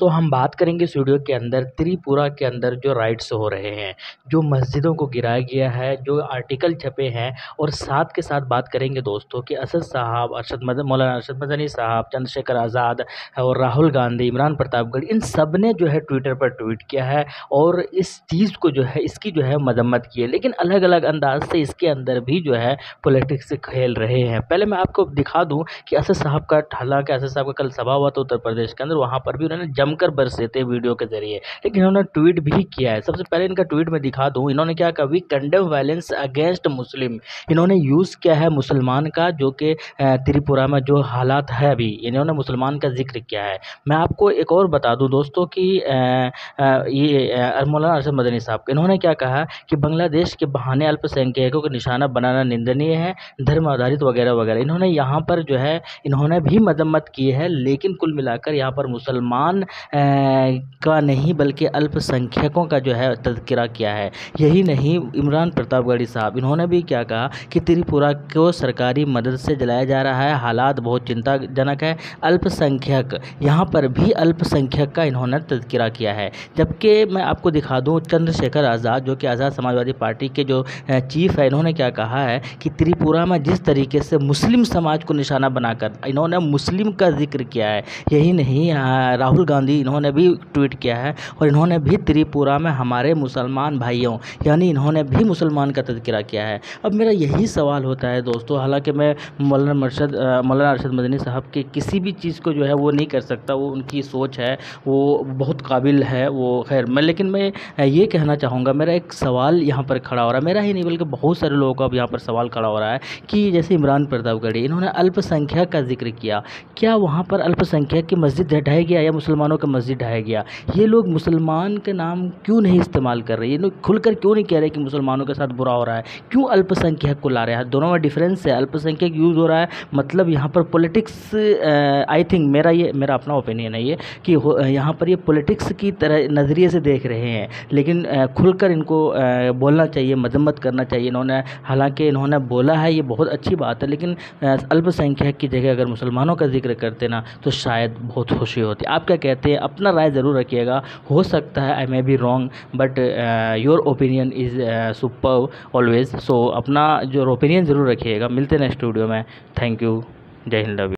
तो हम बात करेंगे इस वीडियो के अंदर, त्रिपुरा के अंदर जो राइट्स हो रहे हैं, जो मस्जिदों को गिराया गया है, जो आर्टिकल छपे हैं और साथ के साथ बात करेंगे दोस्तों कि असद साहब अरशद मदन मौलाना अरशद मदनी साहब, चंद्रशेखर आज़ाद और राहुल गांधी, इमरान प्रतापगढ़, इन सबने जो है ट्विटर पर ट्वीट किया है और इस चीज़ को जो है, इसकी जो है मदम्मत की है। लेकिन अलग अलग अंदाज से इसके अंदर भी जो है पॉलिटिक्स खेल रहे हैं। पहले मैं आपको दिखा दूँ कि असद साहब का, हालाँकि असद साहब का कल सभा हुआ था उत्तर प्रदेश के अंदर, वहाँ पर भी उन्होंने जमकर बरसे थे वीडियो के ज़रिए। लेकिन इन्होंने ट्वीट भी किया है। सबसे पहले इनका ट्वीट में दिखा दूँ। इन्होंने क्या कहा? We condemn violence against Muslim इन्होंने यूज़ किया है मुसलमान का, जो कि त्रिपुरा में जो हालात है अभी, इन्होंने मुसलमान का ज़िक्र किया है। मैं आपको एक और बता दूँ दोस्तों कि ये मौलाना अरशद मदनी साहब इन्होंने क्या कहा? कि बांग्लादेश के बहाने अल्पसंख्यकों को निशाना बनाना निंदनीय है, धर्म आधारित वगैरह वगैरह। इन्होंने यहाँ पर जो है, इन्होंने भी मदम्मत की है, लेकिन कुल मिलाकर यहाँ पर मुसलमान का नहीं, बल्कि अल्पसंख्यकों का जो है तस्करा किया है। यही नहीं, इमरान प्रतापगढ़ी साहब। इन्होंने भी क्या कहा कि त्रिपुरा को सरकारी मदद से जलाया जा रहा है। हालात बहुत चिंताजनक है। अल्पसंख्यक, यहाँ पर भी अल्पसंख्यक का इन्होंने तस्करा किया है। जबकि मैं आपको दिखा दूँ चंद्रशेखर आज़ाद, जो कि आज़ाद समाजवादी पार्टी के जो चीफ है, इन्होंने क्या कहा है कि त्रिपुरा में जिस तरीके से मुस्लिम समाज को निशाना बनाकर इन्होंने मुस्लिम का ज़िक्र किया है। यही नहीं राहुल गांधी इन्होंने भी ट्वीट किया है और इन्होंने भी त्रिपुरा में हमारे मुसलमान भाइयों, यानी इन्होंने भी मुसलमान का तस्करा किया है। अब मेरा यही सवाल होता है दोस्तों, हालाँकि मैं मौलाना मरशद मौलाना अरशद मदनी साहब के किसी भी चीज़ को जो है वो नहीं कर सकता, वो उनकी सोच है, वो बहुत काबिल है, वो खैर, मैं, लेकिन मैं ये कहना चाहूँगा, मेरा एक सवाल यहाँ पर खड़ा हो रहा है, मेरा ही नहीं बल्कि बहुत सारे लोगों का अब यहाँ पर सवाल खड़ा हो रहा है कि जैसे इमरान प्रतापगढ़ी इन्होंने अल्पसंख्यक का ज़िक्र किया, क्या वहाँ पर अल्पसंख्यक की मस्जिद ढाई गया या मुसलमानों का मस्जिद ढाया गया। ये लोग मुसलमान के नाम क्यों नहीं इस्तेमाल कर रहे? ये लोग खुलकर क्यों नहीं कह रहे कि मुसलमानों के साथ बुरा हो रहा है? क्यों अल्पसंख्यक को ला रहे हैं? दोनों में डिफरेंस है। अल्पसंख्यक यूज़ हो रहा है। मतलब यहाँ पर पॉलिटिक्स आई थिंक मेरा ये, मेरा अपना ओपिनियन है ये कि यहाँ पर ये पॉलिटिक्स की तरह नज़रिए से देख रहे हैं। लेकिन खुलकर इनको बोलना चाहिए मजम्मत करना चाहिए। इन्होंने, हालाँकि इन्होंने बोला है, ये बहुत अच्छी बात है, लेकिन अल्पसंख्यक की जगह अगर मुसलमानों का ज़िक्र करते ना तो शायद बहुत खुशी होती। आप क्या कहते हैं, अपना राय ज़रूर रखिएगा। हो सकता है I may be wrong but your opinion is super always so अपना जो ओपिनियन ज़रूर रखिएगा। मिलते हैं नेक्स्ट वीडियो में। थैंक यू जय हिंद